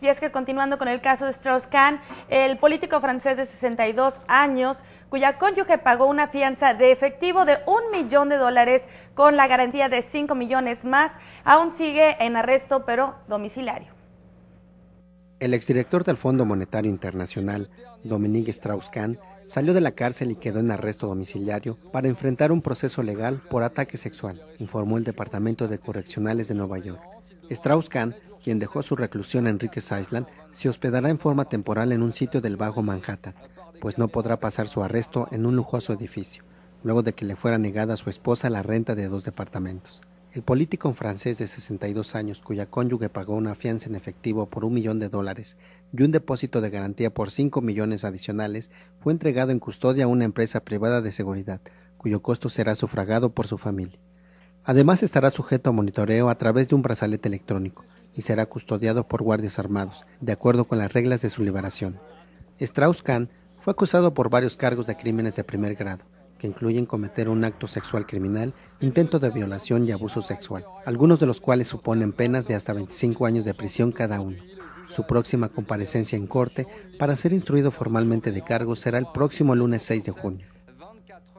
Y es que continuando con el caso de Strauss-Kahn, el político francés de 62 años, cuya cónyuge pagó una fianza de efectivo de un millón de dólares con la garantía de 5 millones más, aún sigue en arresto pero domiciliario. El exdirector del Fondo Monetario Internacional, Dominique Strauss-Kahn, salió de la cárcel y quedó en arresto domiciliario para enfrentar un proceso legal por ataque sexual, informó el Departamento de Correccionales de Nueva York. Strauss-Kahn, quien dejó su reclusión en Enriquez Island, se hospedará en forma temporal en un sitio del Bajo Manhattan, pues no podrá pasar su arresto en un lujoso edificio, luego de que le fuera negada a su esposa la renta de dos departamentos. El político francés de 62 años, cuya cónyuge pagó una fianza en efectivo por un millón de dólares y un depósito de garantía por 5 millones adicionales, fue entregado en custodia a una empresa privada de seguridad, cuyo costo será sufragado por su familia. Además estará sujeto a monitoreo a través de un brazalete electrónico y será custodiado por guardias armados, de acuerdo con las reglas de su liberación. Strauss-Kahn fue acusado por varios cargos de crímenes de primer grado, que incluyen cometer un acto sexual criminal, intento de violación y abuso sexual, algunos de los cuales suponen penas de hasta 25 años de prisión cada uno. Su próxima comparecencia en corte para ser instruido formalmente de cargo será el próximo lunes 6 de junio.